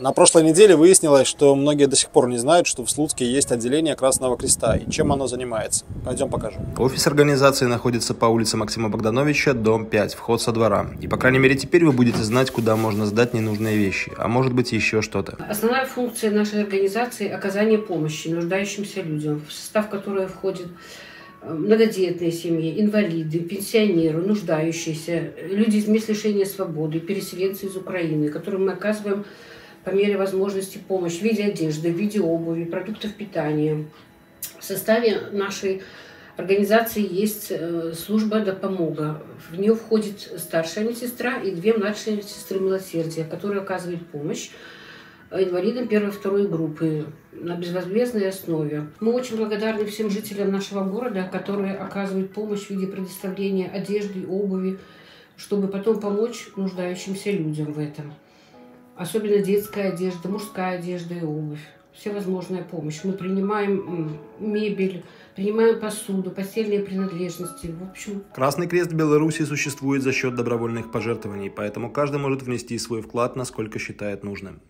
На прошлой неделе выяснилось, что многие до сих пор не знают, что в Слуцке есть отделение Красного Креста и чем оно занимается. Пойдем покажу. Офис организации находится по улице Максима Богдановича, дом 5, вход со двора. И, по крайней мере, теперь вы будете знать, куда можно сдать ненужные вещи, а может быть еще что-то. Основная функция нашей организации – оказание помощи нуждающимся людям, в состав которой входит э, многодетные семьи, инвалиды, пенсионеры, нуждающиеся, люди из мест лишения свободы, переселенцы из Украины, которым мы оказываем по мере возможности помощь в виде одежды, в виде обуви, продуктов питания. В составе нашей организации есть э, служба допомога. В нее входит старшая медсестра и две младшие медсестры милосердия, которые оказывают помощь инвалидам первой и второй группы на безвозмездной основе. Мы очень благодарны всем жителям нашего города, которые оказывают помощь в виде предоставления одежды, обуви, чтобы потом помочь нуждающимся людям в этом особенно детская одежда, мужская одежда и обувь, всевозможная помощь. Мы принимаем мебель, принимаем посуду, постельные принадлежности, в общем. Красный Крест Беларуси существует за счет добровольных пожертвований, поэтому каждый может внести свой вклад, насколько считает нужным.